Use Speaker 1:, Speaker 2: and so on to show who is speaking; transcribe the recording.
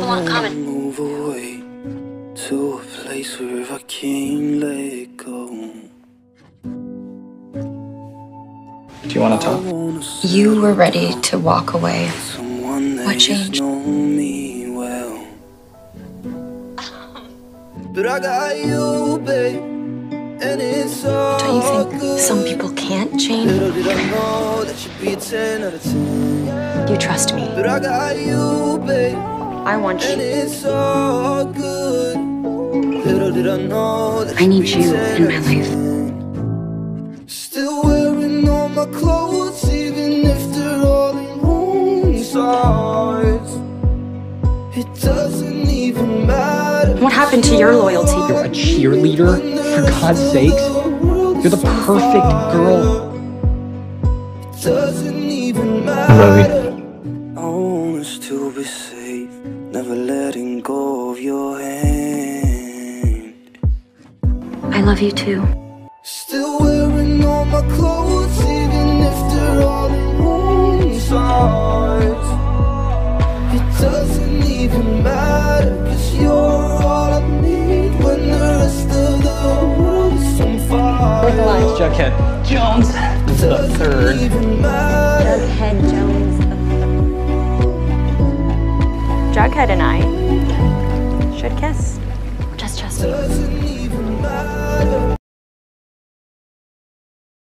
Speaker 1: have a lot coming.
Speaker 2: Move away to a place where I can't let go.
Speaker 3: Do you want to talk?
Speaker 4: You were ready to walk away.
Speaker 2: someone that
Speaker 4: What changed?
Speaker 2: known me well. But I got you, babe, and it's all
Speaker 4: Don't you think
Speaker 2: good.
Speaker 4: some people can't change?
Speaker 2: Little did I know that you'd be a 10 out of 10.
Speaker 4: You trust me.
Speaker 2: But I got you, babe.
Speaker 4: I
Speaker 2: it's all good. Little did I know that
Speaker 4: I need
Speaker 2: you'd be
Speaker 4: you
Speaker 2: 10
Speaker 4: in my life.
Speaker 2: Still wearing all my clothes, even if they're all in wrong size. It doesn't even matter.
Speaker 4: What happened to your loyalty?
Speaker 3: You're a cheerleader? For God's sakes? You're the perfect girl.
Speaker 2: It doesn't even
Speaker 3: I love you.
Speaker 2: matter. I want us to be safe, never letting go of your hand.
Speaker 4: I love you too.
Speaker 2: Still wearing all my clothes, even if they're all in wrong size. It doesn't even matter, cause you're all I need when the rest of the world is on fire.
Speaker 3: Jughead Jones the
Speaker 2: Doesn't
Speaker 3: third.
Speaker 5: Jughead and I should kiss.
Speaker 4: Just trust me.